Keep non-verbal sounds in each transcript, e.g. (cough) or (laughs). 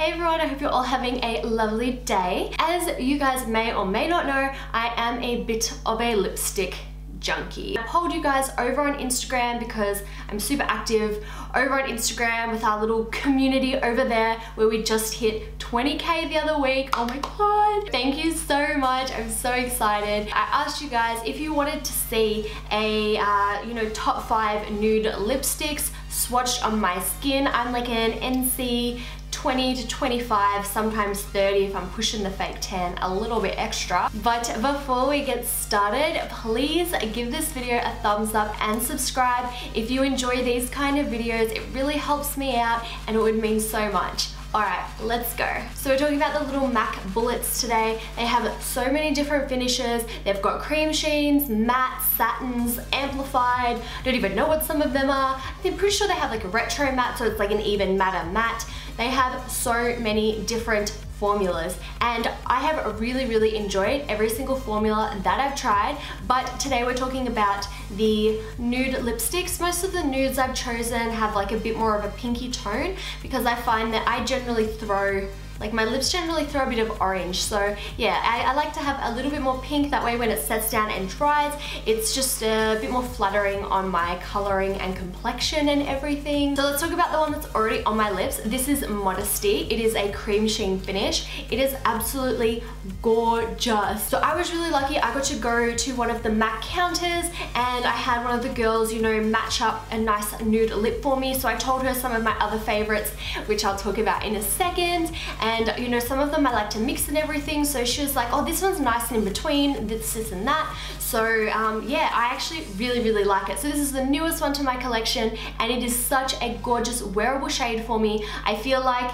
Hey everyone, I hope you're all having a lovely day. As you guys may or may not know, I am a bit of a lipstick junkie. I polled you guys over on Instagram because I'm super active over on Instagram with our little community over there where we just hit 20k the other week. Oh my god. Thank you so much. I'm so excited. I asked you guys if you wanted to see a, uh, you know, top five nude lipsticks swatched on my skin. I'm like an NC 20 to 25, sometimes 30 if I'm pushing the fake tan a little bit extra. But before we get started, please give this video a thumbs up and subscribe. If you enjoy these kind of videos, it really helps me out and it would mean so much. Alright, let's go. So we're talking about the little MAC bullets today. They have so many different finishes. They've got cream sheens, matte, satins, amplified. I don't even know what some of them are. I'm pretty sure they have like a retro matte, so it's like an even matter matte. They have so many different formulas and I have really really enjoyed every single formula that I've tried but today we're talking about the nude lipsticks. Most of the nudes I've chosen have like a bit more of a pinky tone because I find that I generally throw like my lips generally throw a bit of orange. So yeah, I, I, like to have a little bit more pink. That way when it sets down and dries, it's just a bit more flattering on my coloring and complexion and everything. So let's talk about the one that's already on my lips. This is Modesty. It is a cream sheen finish. It is absolutely gorgeous. So I was really lucky. I got to go to one of the MAC counters and I had one of the girls, you know, match up a nice nude lip for me. So I told her some of my other favorites, which I'll talk about in a second. And and you know some of them I like to mix and everything. So she was like oh this one's nice and in between this this and that. So um, yeah I actually really really like it. So this is the newest one to my collection and it is such a gorgeous wearable shade for me. I feel like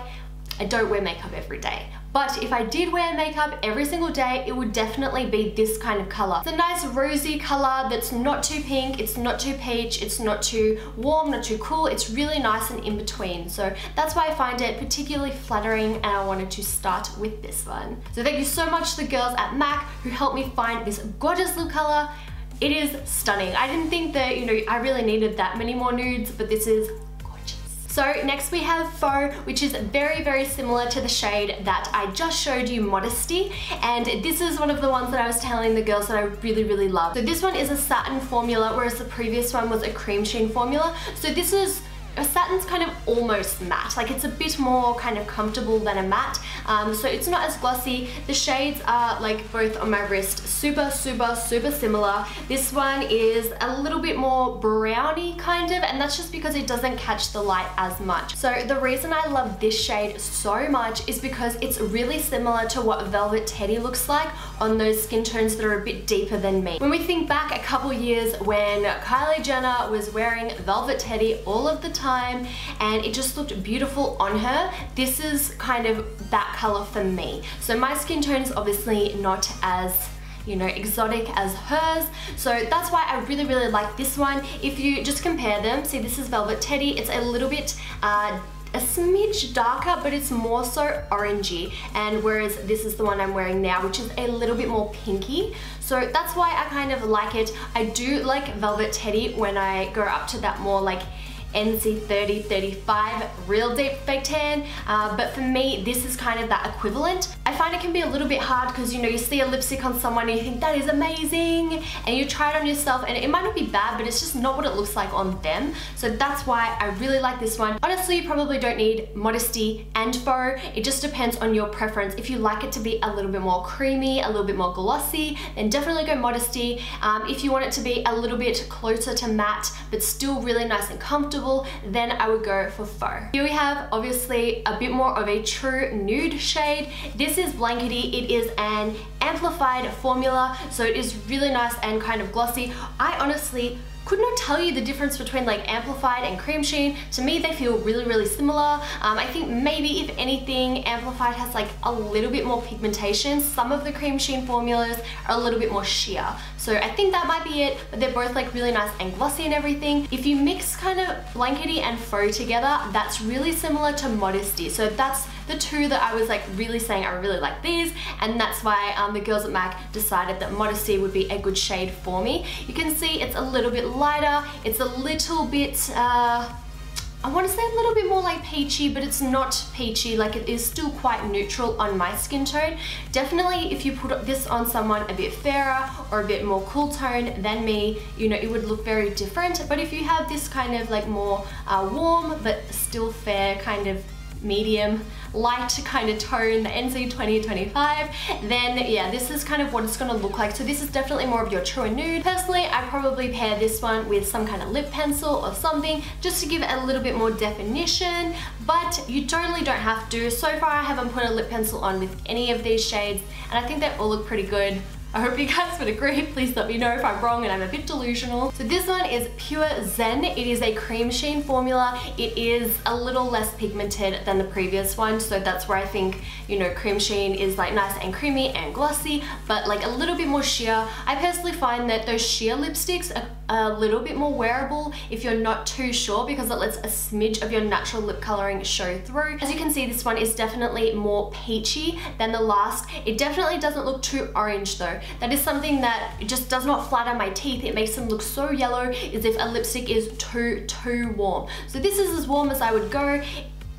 I don't wear makeup every day but if I did wear makeup every single day, it would definitely be this kind of color. It's a nice rosy color that's not too pink, it's not too peach, it's not too warm, not too cool. It's really nice and in between. So that's why I find it particularly flattering and I wanted to start with this one. So thank you so much to the girls at MAC who helped me find this gorgeous lip color. It is stunning. I didn't think that, you know, I really needed that many more nudes, but this is so next we have Faux, which is very, very similar to the shade that I just showed you, Modesty. And this is one of the ones that I was telling the girls that I really, really love. So this one is a satin formula, whereas the previous one was a cream sheen formula. So this is a satin's kind of almost matte, like it's a bit more kind of comfortable than a matte, um, so it's not as glossy. The shades are like both on my wrist, super, super, super similar. This one is a little bit more browny kind of, and that's just because it doesn't catch the light as much. So the reason I love this shade so much is because it's really similar to what Velvet Teddy looks like on those skin tones that are a bit deeper than me. When we think back a couple years when Kylie Jenner was wearing Velvet Teddy all of the time, time and it just looked beautiful on her. This is kind of that color for me. So my skin tone is obviously not as you know, exotic as hers. So that's why I really, really like this one. If you just compare them, see this is Velvet Teddy, it's a little bit uh, a smidge darker, but it's more so orangey. And whereas this is the one I'm wearing now, which is a little bit more pinky. So that's why I kind of like it. I do like Velvet Teddy when I go up to that more like NC30, 35 Real Deep Fake Tan, uh, but for me, this is kind of that equivalent. I find it can be a little bit hard because you know, you see a lipstick on someone and you think that is amazing, and you try it on yourself and it might not be bad, but it's just not what it looks like on them. So that's why I really like this one. Honestly, you probably don't need Modesty and Faux. It just depends on your preference. If you like it to be a little bit more creamy, a little bit more glossy, then definitely go Modesty. Um, if you want it to be a little bit closer to matte, but still really nice and comfortable, then I would go for Faux. Here we have obviously a bit more of a true nude shade. This is Blankety. It is an amplified formula, so it is really nice and kind of glossy. I honestly could not tell you the difference between like amplified and cream sheen. To me, they feel really, really similar. Um, I think maybe if anything, amplified has like a little bit more pigmentation. Some of the cream sheen formulas are a little bit more sheer. So I think that might be it, but they're both like really nice and glossy and everything. If you mix kind of Blankety and Faux together, that's really similar to Modesty. So that's the two that I was like really saying I really like these and that's why um, the girls at MAC decided that Modesty would be a good shade for me. You can see it's a little bit lighter, it's a little bit uh, I want to say a little bit more like peachy, but it's not peachy, like it is still quite neutral on my skin tone. Definitely if you put this on someone a bit fairer or a bit more cool tone than me, you know, it would look very different. But if you have this kind of like more uh, warm, but still fair kind of medium light kind of tone, the NC 2025, then yeah, this is kind of what it's gonna look like. So this is definitely more of your true and nude. Personally, I probably pair this one with some kind of lip pencil or something just to give it a little bit more definition, but you totally don't have to. So far, I haven't put a lip pencil on with any of these shades, and I think they all look pretty good. I hope you guys would agree. Please let me know if I'm wrong and I'm a bit delusional. So this one is Pure Zen. It is a cream sheen formula. It is a little less pigmented than the previous one. So that's where I think, you know, cream sheen is like nice and creamy and glossy, but like a little bit more sheer. I personally find that those sheer lipsticks are a little bit more wearable if you're not too sure because it lets a smidge of your natural lip coloring show through. As you can see, this one is definitely more peachy than the last. It definitely doesn't look too orange though. That is something that just does not flatter my teeth. It makes them look so yellow as if a lipstick is too, too warm. So this is as warm as I would go.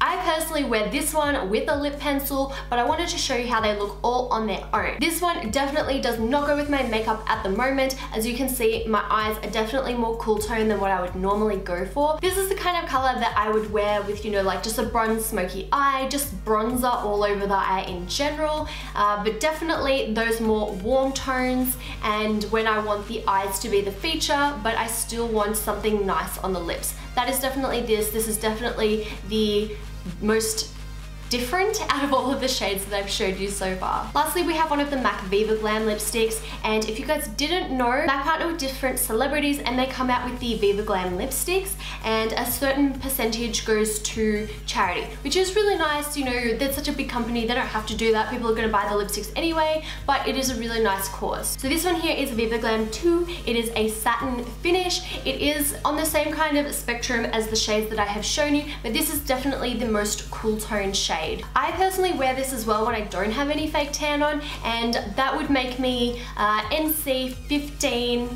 I personally wear this one with a lip pencil, but I wanted to show you how they look all on their own. This one definitely does not go with my makeup at the moment. As you can see, my eyes are definitely more cool tone than what I would normally go for. This is the kind of color that I would wear with, you know, like just a bronze smoky eye, just bronzer all over the eye in general, uh, but definitely those more warm tones and when I want the eyes to be the feature, but I still want something nice on the lips. That is definitely this. This is definitely the most different (laughs) out of all of the shades that I've showed you so far. Lastly, we have one of the MAC Viva Glam lipsticks, and if you guys didn't know, MAC partner with different celebrities and they come out with the Viva Glam lipsticks, and a certain percentage goes to charity, which is really nice. You know, they're such a big company, they don't have to do that. People are gonna buy the lipsticks anyway, but it is a really nice cause. So this one here is Viva Glam 2. It is a satin finish. It is on the same kind of spectrum as the shades that I have shown you, but this is definitely the most cool tone shade shade. I personally wear this as well when I don't have any fake tan on and that would make me uh, NC 15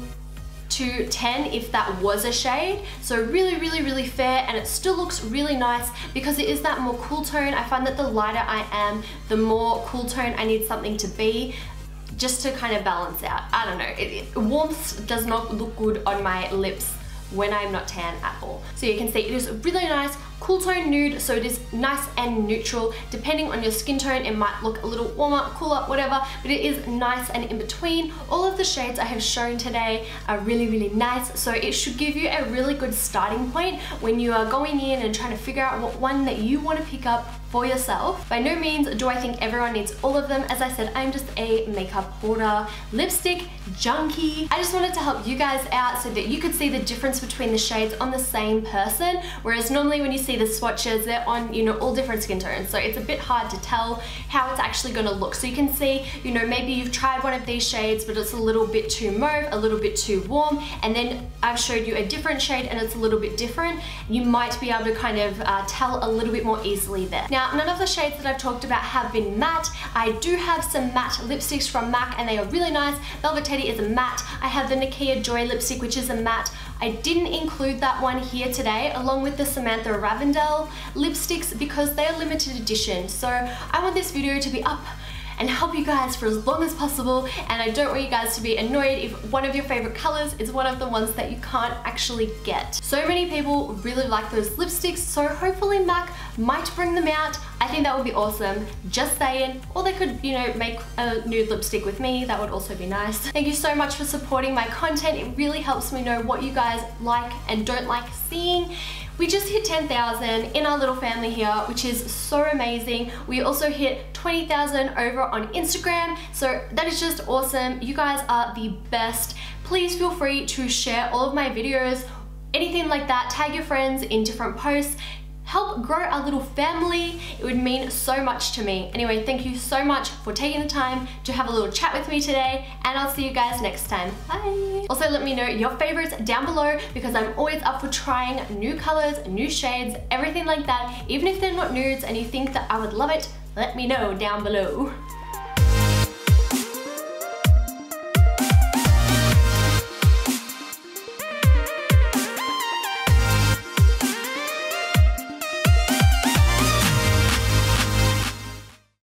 to 10 if that was a shade. So really, really, really fair and it still looks really nice because it is that more cool tone. I find that the lighter I am, the more cool tone I need something to be just to kind of balance out. I don't know, it, it, warmth does not look good on my lips when I'm not tan at all. So you can see it is really nice, cool tone nude, so it is nice and neutral. Depending on your skin tone, it might look a little warmer, cooler, whatever, but it is nice and in between. All of the shades I have shown today are really, really nice, so it should give you a really good starting point when you are going in and trying to figure out what one that you want to pick up for yourself. By no means do I think everyone needs all of them. As I said, I'm just a makeup hoarder, lipstick junkie. I just wanted to help you guys out so that you could see the difference between the shades on the same person. Whereas normally when you see the swatches, they're on, you know, all different skin tones. So it's a bit hard to tell how it's actually gonna look. So you can see, you know, maybe you've tried one of these shades, but it's a little bit too mauve, a little bit too warm. And then I've showed you a different shade and it's a little bit different. You might be able to kind of uh, tell a little bit more easily there. Now, now, none of the shades that I've talked about have been matte. I do have some matte lipsticks from MAC and they are really nice. Velvet Teddy is a matte. I have the Nakia Joy lipstick, which is a matte. I didn't include that one here today, along with the Samantha Ravndahl lipsticks because they are limited edition. So I want this video to be up and help you guys for as long as possible and I don't want you guys to be annoyed if one of your favorite colors is one of the ones that you can't actually get. So many people really like those lipsticks so hopefully MAC might bring them out. I think that would be awesome, just saying. Or they could, you know, make a nude lipstick with me, that would also be nice. Thank you so much for supporting my content. It really helps me know what you guys like and don't like seeing. We just hit 10,000 in our little family here, which is so amazing. We also hit 20,000 over on Instagram, so that is just awesome. You guys are the best. Please feel free to share all of my videos anything like that, tag your friends in different posts help grow our little family. It would mean so much to me. Anyway, thank you so much for taking the time to have a little chat with me today and I'll see you guys next time. Bye. Also, let me know your favorites down below because I'm always up for trying new colors, new shades, everything like that. Even if they're not nudes and you think that I would love it, let me know down below.